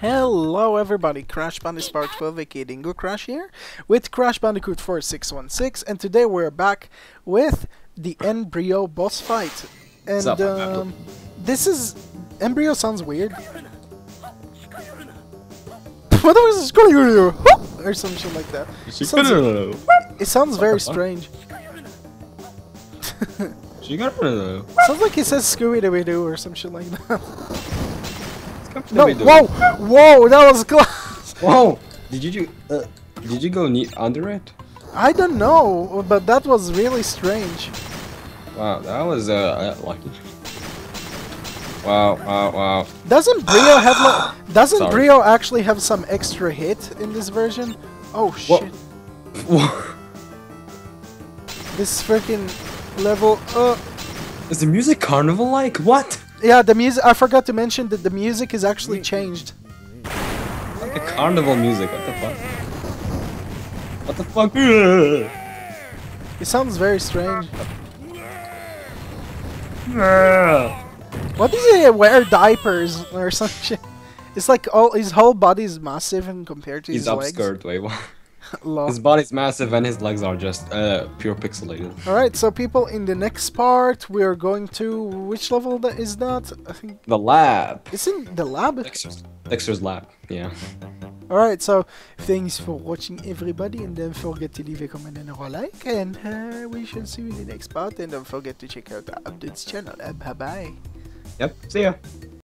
Hello everybody, Crash Bandicoot Part 12 aka Dingo Crash here with Crash Bandicoot 4616 and today we're back with the N. Brio boss fight. And um, this is... N. Brio sounds weird. what was this Or some shit like that. She Sounds- It sounds very strange. She got a Sounds like he says Scooby Dooby Doo or some shit like that. No, whoa! Whoa, that was close! Whoa! Did you uh, did you go neat under it? I don't know, but that was really strange. Wow, that was uh, uh lucky. Wow! Wow! Wow! Doesn't Brio have like, doesn't Sorry. Brio actually have some extra hit in this version? Oh What? shit. This freaking level uh Is the music carnival like? What? Yeah, the music I forgot to mention that the music is actually changed. Like a carnival music? What the fuck? What the fuck? It sounds very strange. What does he wear diapers or some shit? It's like all his whole body is massive and compared to He's his legs. upskirt. Wait, what? His body's massive and his legs are just uh pure pixelated. Alright, so people, in the next part, we are going to... Which level that is that? I think... The lab. It's in the lab? Dexter's, Dexter's lab. Yeah. Alright, so thanks for watching everybody, and don't forget to leave a comment and a like, and uh, we shall see you in the next part, and don't forget to check out the updates channel. Uh, bye bye. Yep. See ya.